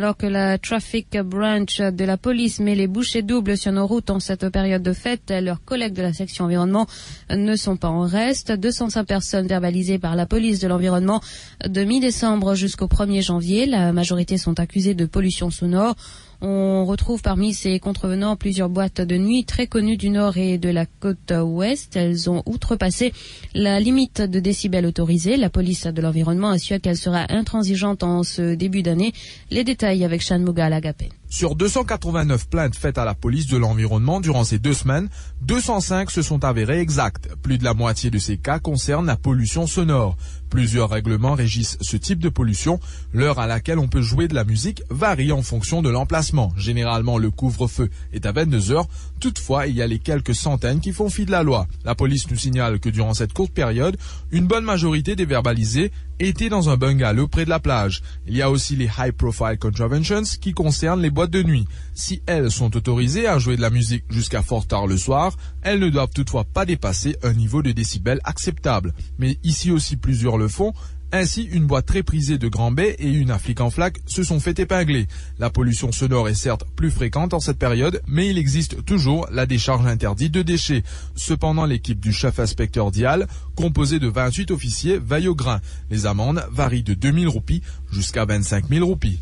Alors que la Traffic Branch de la police met les bouchées doubles sur nos routes en cette période de fête, leurs collègues de la section environnement ne sont pas en reste. 205 personnes verbalisées par la police de l'environnement de mi-décembre jusqu'au 1er janvier. La majorité sont accusées de pollution sonore. On retrouve parmi ces contrevenants plusieurs boîtes de nuit très connues du nord et de la côte ouest. Elles ont outrepassé la limite de décibels autorisés. La police de l'environnement assure qu'elle sera intransigeante en ce début d'année. Les détails avec Shan Mughal Agapé. Sur 289 plaintes faites à la police de l'environnement durant ces deux semaines, 205 se sont avérées exactes. Plus de la moitié de ces cas concernent la pollution sonore. Plusieurs règlements régissent ce type de pollution. L'heure à laquelle on peut jouer de la musique varie en fonction de l'emplacement. Généralement, le couvre-feu est à 22 heures. Toutefois, il y a les quelques centaines qui font fi de la loi. La police nous signale que durant cette courte période, une bonne majorité des verbalisés étaient dans un bungalow près de la plage. Il y a aussi les high profile contraventions qui concernent les boîtes de nuit. Si elles sont autorisées à jouer de la musique jusqu'à fort tard le soir, elles ne doivent toutefois pas dépasser un niveau de décibels acceptable. Mais ici aussi plusieurs le font, ainsi, une boîte très prisée de Grand Bay et une Afrique en flaque se sont fait épingler. La pollution sonore est certes plus fréquente en cette période, mais il existe toujours la décharge interdite de déchets. Cependant, l'équipe du chef inspecteur Dial, composée de 28 officiers, veille au grain. Les amendes varient de 2000 roupies jusqu'à 25 000 roupies.